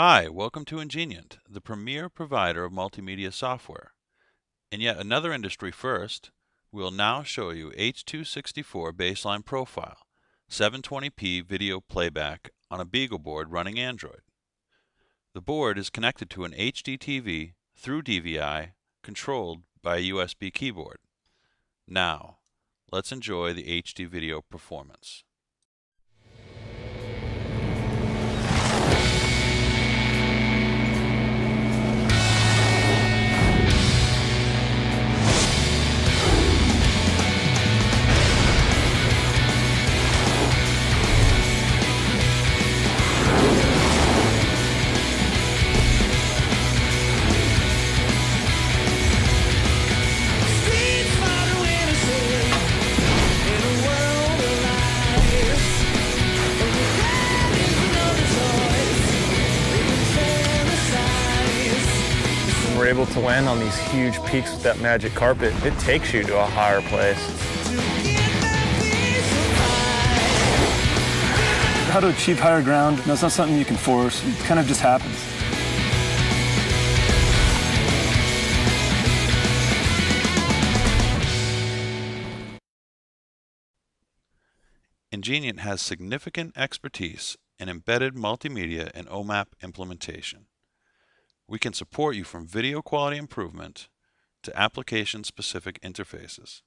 Hi, welcome to Ingenient, the premier provider of multimedia software. In yet another industry first, we'll now show you H.264 baseline profile, 720p video playback on a BeagleBoard running Android. The board is connected to an HD TV through DVI controlled by a USB keyboard. Now, let's enjoy the HD video performance. Able to land on these huge peaks with that magic carpet, it takes you to a higher place. To get that peace of mind. How to achieve higher ground, that's not something you can force. It kind of just happens. Ingenient has significant expertise in embedded multimedia and OMAP implementation. We can support you from video quality improvement to application-specific interfaces.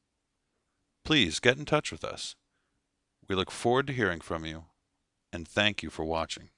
Please get in touch with us. We look forward to hearing from you, and thank you for watching.